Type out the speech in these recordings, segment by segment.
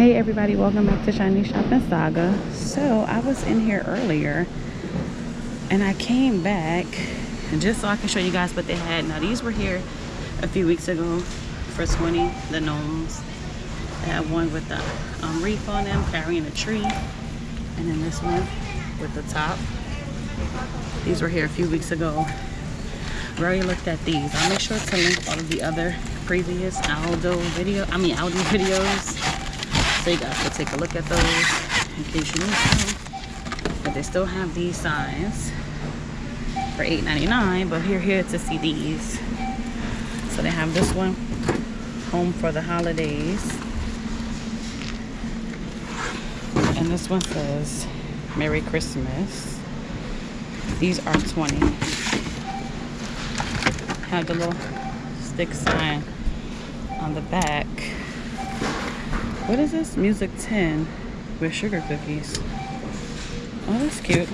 Hey everybody, welcome back to Shanice Shopping Saga. So I was in here earlier and I came back and just so I can show you guys what they had. Now these were here a few weeks ago for 20, the gnomes. They had one with the um, wreath on them carrying a tree and then this one with the top. These were here a few weeks ago. We already looked at these. I'll make sure to link all of the other previous Aldo video, I mean Aldi videos so you guys can take a look at those in case you need some. But they still have these signs for $8.99, but we're here to see these. So they have this one, Home for the Holidays. And this one says, Merry Christmas. These are 20. Have the little stick sign on the back. What is this? Music 10 with sugar cookies. Oh, that's cute.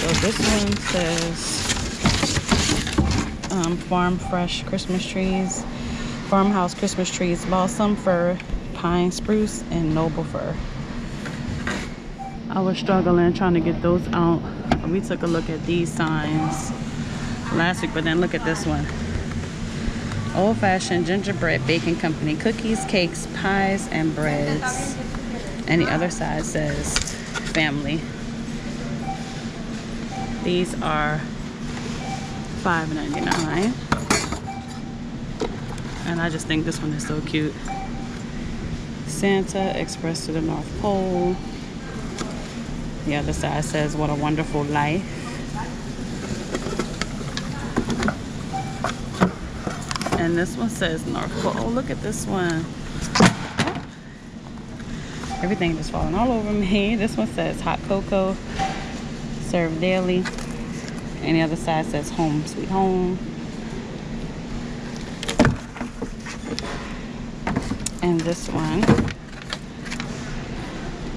So this one says um, Farm Fresh Christmas Trees, Farmhouse Christmas Trees, Balsam Fir, Pine Spruce, and Noble Fir. I was struggling trying to get those out. We took a look at these signs last week, but then look at this one. Old fashioned gingerbread baking company, cookies, cakes, pies, and breads. And the other side says family. These are $5.99. And I just think this one is so cute. Santa Express to the North Pole. The other side says, What a Wonderful Life. And this one says North Pole. Oh, look at this one. Everything just falling all over me. This one says hot cocoa, served daily. And the other side says home sweet home. And this one,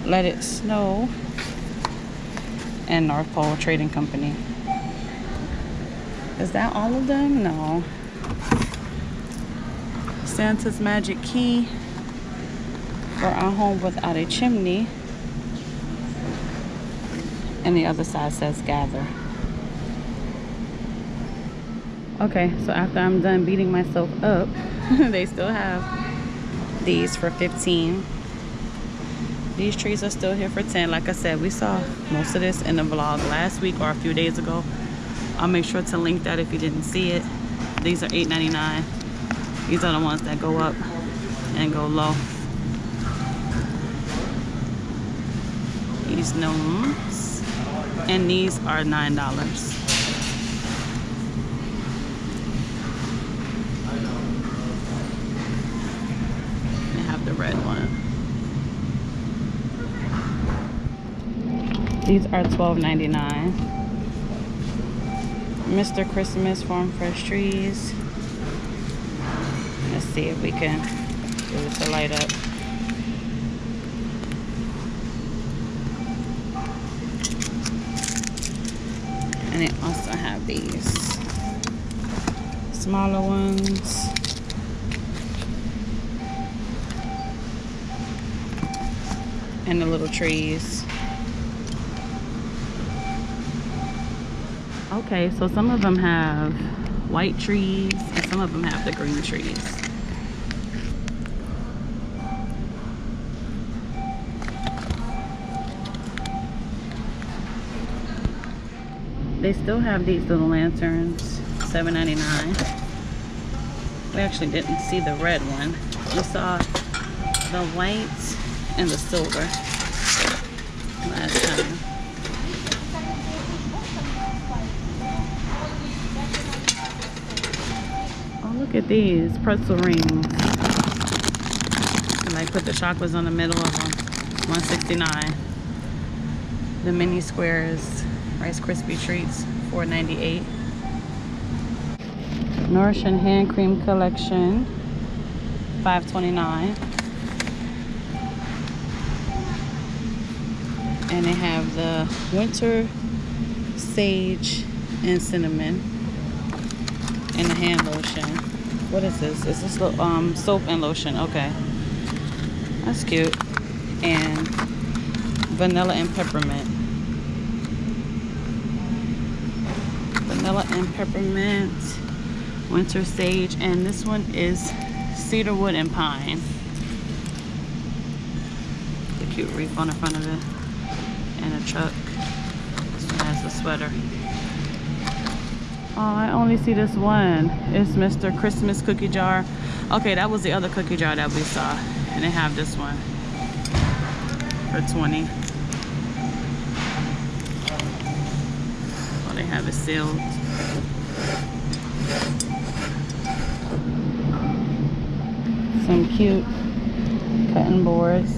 let it snow and North Pole Trading Company. Is that all of them? No. Santa's Magic Key for our home without a chimney. And the other side says gather. Okay, so after I'm done beating myself up, they still have these for 15. These trees are still here for 10. Like I said, we saw most of this in the vlog last week or a few days ago. I'll make sure to link that if you didn't see it. These are $8.99. These are the ones that go up and go low. These gnomes. And these are $9. They have the red one. These are $12.99. Mr. Christmas Farm Fresh Trees. Let's see if we can get it to light up. And they also have these smaller ones. And the little trees. Okay, so some of them have white trees and some of them have the green trees. They still have these little lanterns, $7.99. We actually didn't see the red one. We saw the white and the silver last time. Oh, look at these pretzel rings. And I put the chocolates on the middle of them. 169 The mini squares Rice Krispie Treats, $4.98. Nourish and Hand Cream Collection, $5.29. And they have the winter sage and cinnamon and the hand lotion, What is this? Is this um soap and lotion? Okay. That's cute. And vanilla and peppermint. Vanilla and peppermint. Winter sage. And this one is cedarwood and pine. The cute wreath on the front of it. And a truck. This one has a sweater. Oh, I only see this one. It's Mr. Christmas cookie jar. Okay, that was the other cookie jar that we saw. And they have this one for 20. Oh, they have it sealed. Some cute cutting boards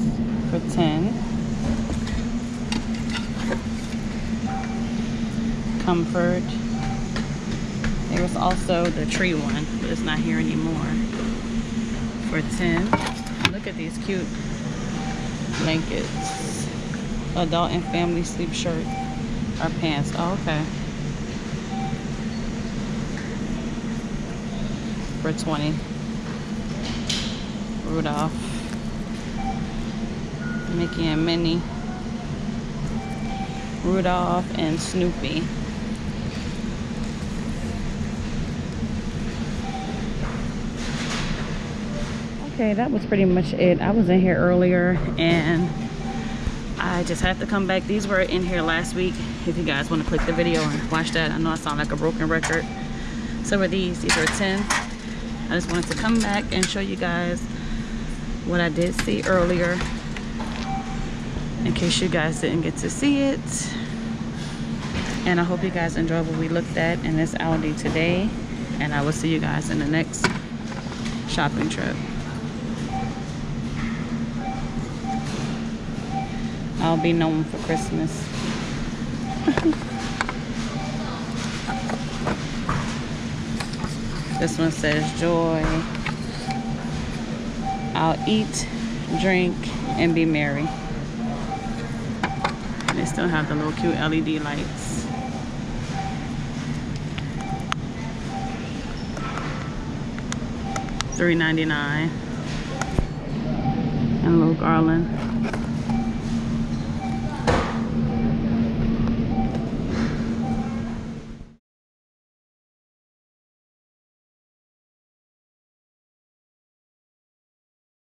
for 10. Comfort. There was also the tree one, but it's not here anymore. For 10. Look at these cute blankets. Adult and family sleep shirt or pants. Oh, okay. For 20. Rudolph. Mickey and Minnie. Rudolph and Snoopy. Okay, that was pretty much it. I was in here earlier and I just have to come back. These were in here last week. If you guys want to click the video and watch that. I know I sound like a broken record. So were these. These were 10. I just wanted to come back and show you guys what I did see earlier. In case you guys didn't get to see it. And I hope you guys enjoyed what we looked at in this Aldi today. And I will see you guys in the next shopping trip. I'll be known for Christmas. this one says joy. I'll eat, drink, and be merry. They still have the little cute LED lights. Three ninety nine. And a little garland.